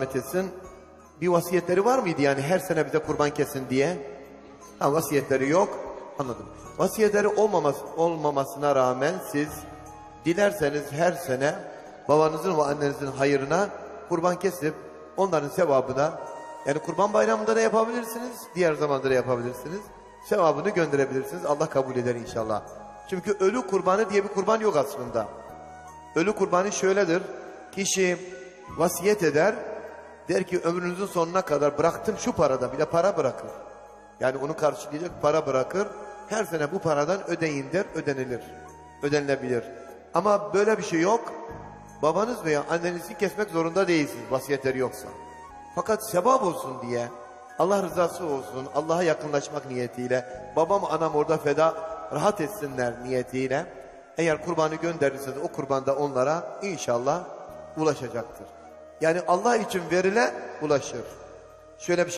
rahmet etsin. Bir vasiyetleri var mıydı yani her sene bize kurban kesin diye? Ha vasiyetleri yok. Anladım. Vasiyetleri olmaması, olmamasına rağmen siz dilerseniz her sene babanızın ve annenizin hayırına kurban kesip onların sevabına yani kurban bayramında da yapabilirsiniz. Diğer zamanda da yapabilirsiniz. Sevabını gönderebilirsiniz. Allah kabul eder inşallah. Çünkü ölü kurbanı diye bir kurban yok aslında. Ölü kurbanı şöyledir. Kişi vasiyet eder. Der ki ömrünüzün sonuna kadar bıraktım şu parada bir de para bırakır. Yani onu karşılayacak para bırakır. Her sene bu paradan ödeyin der ödenilir. Ödenilebilir. Ama böyle bir şey yok. Babanız veya annenizi kesmek zorunda değilsiniz vasiyetleri yoksa. Fakat sevap olsun diye Allah rızası olsun Allah'a yakınlaşmak niyetiyle babam anam orada feda rahat etsinler niyetiyle eğer kurbanı gönderirseniz o kurbanda onlara inşallah ulaşacaktır. Yani Allah için verile ulaşır. Şöyle bir şey